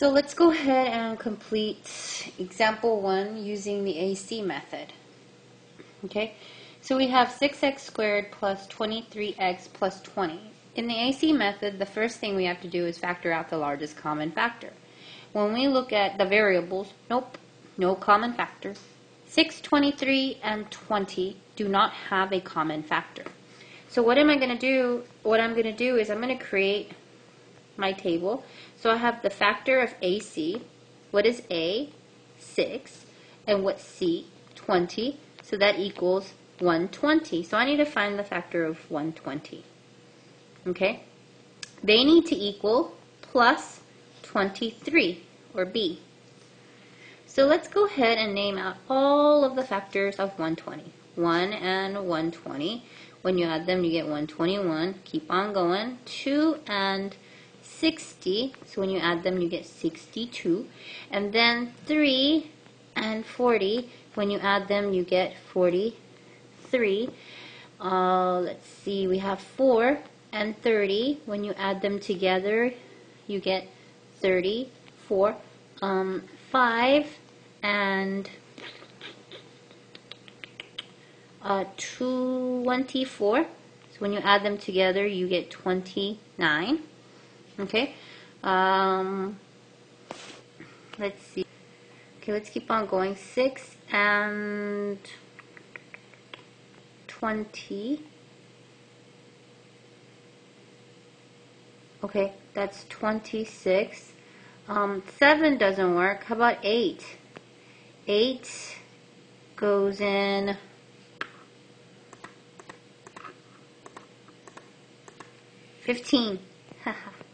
So let's go ahead and complete example one using the AC method. Okay, so we have 6x squared plus 23x plus 20. In the AC method, the first thing we have to do is factor out the largest common factor. When we look at the variables, nope, no common factor. 6, 23, and 20 do not have a common factor. So what am I going to do? What I'm going to do is I'm going to create my table. So I have the factor of AC. What is A? 6. And what's C? 20. So that equals 120. So I need to find the factor of 120. Okay? They need to equal plus 23, or B. So let's go ahead and name out all of the factors of 120. 1 and 120. When you add them, you get 121. Keep on going. 2 and 60. So when you add them, you get 62. And then 3 and 40. When you add them, you get 43. Uh, let's see, we have 4 and 30. When you add them together, you get 34. Um, 5 and uh, 24. So when you add them together, you get 29. Okay. Um, let's see. Okay, let's keep on going. 6 and 20. Okay, that's 26. Um, 7 doesn't work. How about 8? 8 goes in Fifteen.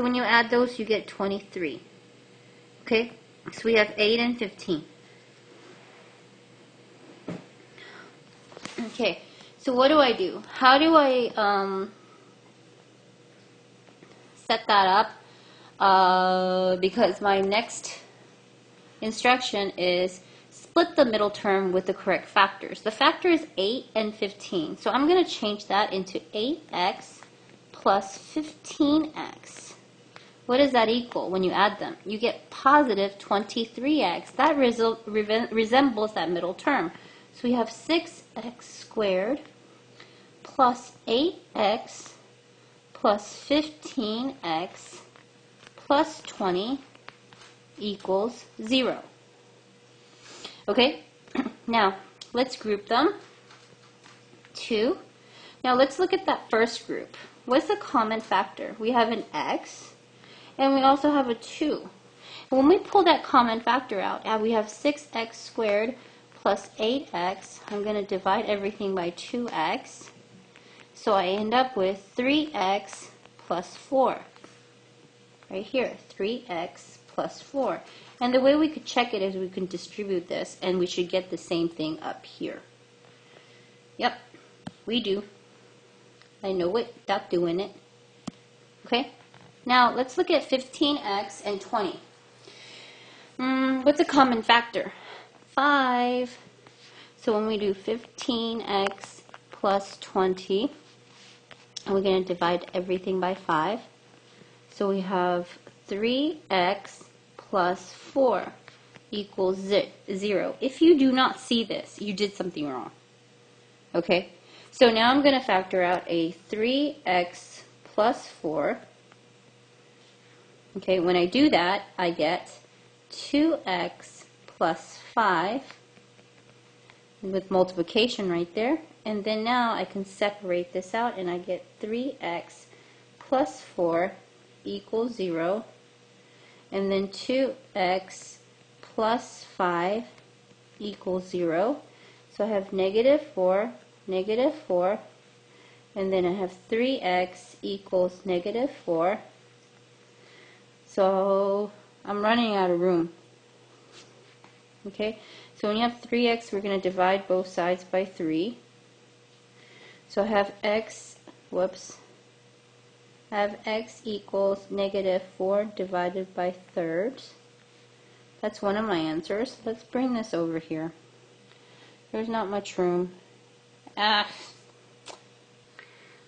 so when you add those, you get 23. Okay? So we have 8 and 15. Okay. So what do I do? How do I um, set that up? Uh, because my next instruction is split the middle term with the correct factors. The factor is 8 and 15. So I'm going to change that into 8x plus 15x. What does that equal when you add them? You get positive 23x. That resembles that middle term. So we have 6x squared plus 8x plus 15x plus 20 equals 0. Okay, now let's group them. 2. Now let's look at that first group. What's the common factor? We have an x, and we also have a 2. When we pull that common factor out, uh, we have 6x squared plus 8x. I'm going to divide everything by 2x. So I end up with 3x plus 4. Right here, 3x plus 4. And the way we could check it is we can distribute this, and we should get the same thing up here. Yep, we do. I know it without doing it. Okay? Now, let's look at 15x and 20. Mm, what's a common factor? 5. So when we do 15x plus 20, and we're going to divide everything by 5. So we have 3x plus 4 equals 0. If you do not see this, you did something wrong. Okay? So now I'm going to factor out a 3x plus 4. Okay, when I do that, I get 2x plus 5 with multiplication right there. And then now I can separate this out and I get 3x plus 4 equals 0. And then 2x plus 5 equals 0. So I have negative 4 negative 4, and then I have 3x equals negative 4. So I'm running out of room. Okay, so when you have 3x, we're going to divide both sides by 3. So I have x, whoops, I have x equals negative 4 divided by thirds. That's one of my answers. Let's bring this over here. There's not much room. Ah.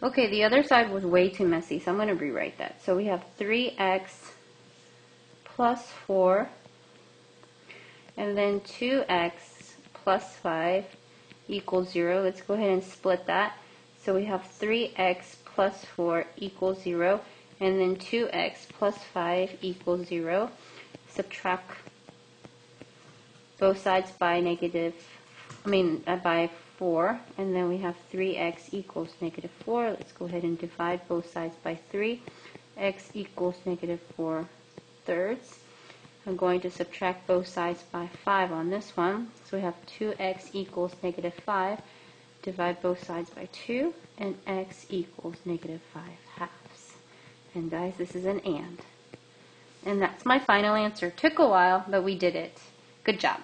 Okay, the other side was way too messy, so I'm going to rewrite that. So we have 3x plus 4, and then 2x plus 5 equals 0. Let's go ahead and split that. So we have 3x plus 4 equals 0, and then 2x plus 5 equals 0. Subtract both sides by negative, I mean, uh, by 4, and then we have 3x equals negative 4. Let's go ahead and divide both sides by 3. x equals negative 4 thirds. I'm going to subtract both sides by 5 on this one. So we have 2x equals negative 5. Divide both sides by 2, and x equals negative 5 halves. And guys, this is an and. And that's my final answer. Took a while, but we did it. Good job.